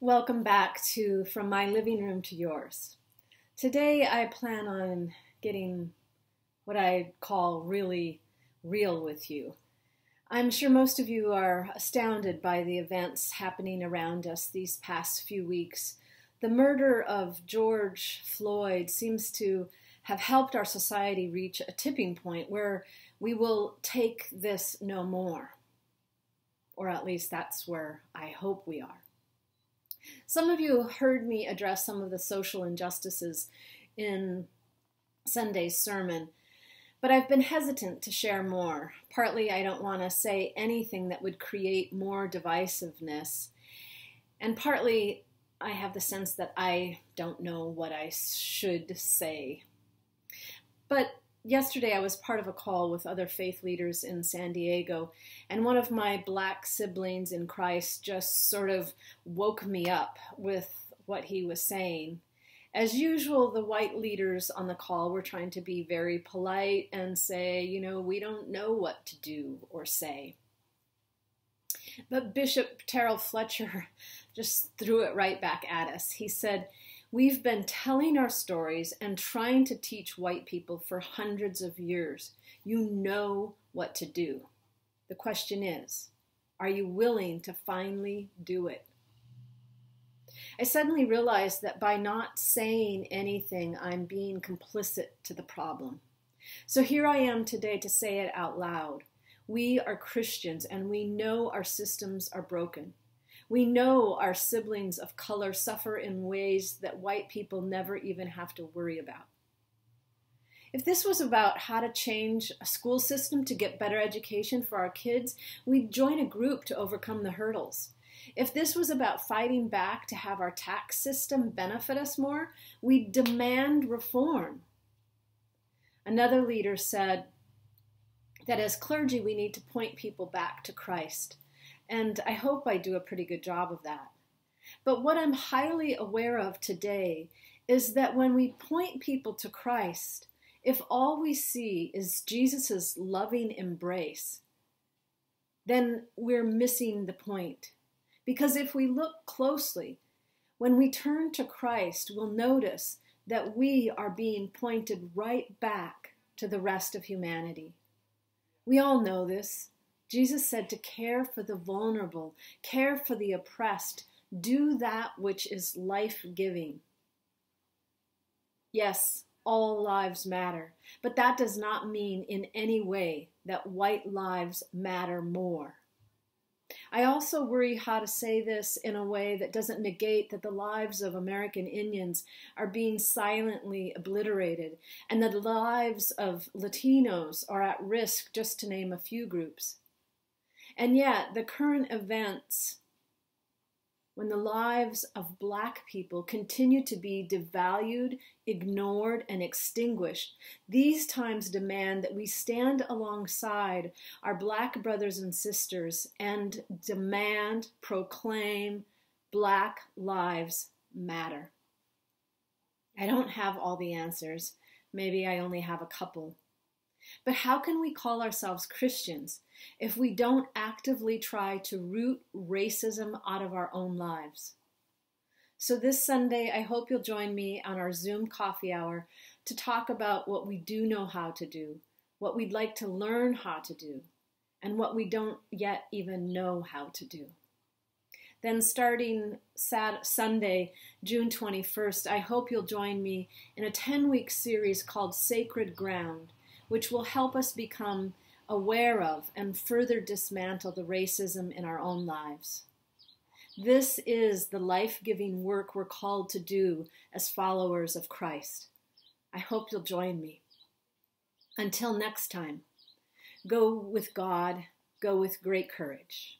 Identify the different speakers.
Speaker 1: Welcome back to From My Living Room to Yours. Today I plan on getting what I call really real with you. I'm sure most of you are astounded by the events happening around us these past few weeks. The murder of George Floyd seems to have helped our society reach a tipping point where we will take this no more. Or at least that's where I hope we are. Some of you heard me address some of the social injustices in Sunday's sermon, but I've been hesitant to share more. Partly, I don't want to say anything that would create more divisiveness, and partly, I have the sense that I don't know what I should say. But yesterday I was part of a call with other faith leaders in San Diego, and one of my black siblings in Christ just sort of woke me up with what he was saying. As usual, the white leaders on the call were trying to be very polite and say, you know, we don't know what to do or say. But Bishop Terrell Fletcher just threw it right back at us. He said, We've been telling our stories and trying to teach white people for hundreds of years. You know what to do. The question is, are you willing to finally do it? I suddenly realized that by not saying anything, I'm being complicit to the problem. So here I am today to say it out loud. We are Christians and we know our systems are broken. We know our siblings of color suffer in ways that white people never even have to worry about. If this was about how to change a school system to get better education for our kids, we'd join a group to overcome the hurdles. If this was about fighting back to have our tax system benefit us more, we'd demand reform. Another leader said that as clergy, we need to point people back to Christ. And I hope I do a pretty good job of that. But what I'm highly aware of today is that when we point people to Christ, if all we see is Jesus' loving embrace, then we're missing the point. Because if we look closely, when we turn to Christ, we'll notice that we are being pointed right back to the rest of humanity. We all know this. Jesus said to care for the vulnerable, care for the oppressed, do that which is life giving. Yes, all lives matter, but that does not mean in any way that white lives matter more. I also worry how to say this in a way that doesn't negate that the lives of American Indians are being silently obliterated and that the lives of Latinos are at risk, just to name a few groups. And yet, the current events, when the lives of Black people continue to be devalued, ignored, and extinguished, these times demand that we stand alongside our Black brothers and sisters and demand, proclaim, Black lives matter. I don't have all the answers. Maybe I only have a couple. But how can we call ourselves Christians if we don't actively try to root racism out of our own lives? So, this Sunday, I hope you'll join me on our Zoom coffee hour to talk about what we do know how to do, what we'd like to learn how to do, and what we don't yet even know how to do. Then, starting Sat- Sunday, June 21st, I hope you'll join me in a 10 week series called Sacred Ground which will help us become aware of and further dismantle the racism in our own lives. This is the life giving work we're called to do as followers of Christ. I hope you'll join me. Until next time, go with God, go with great courage.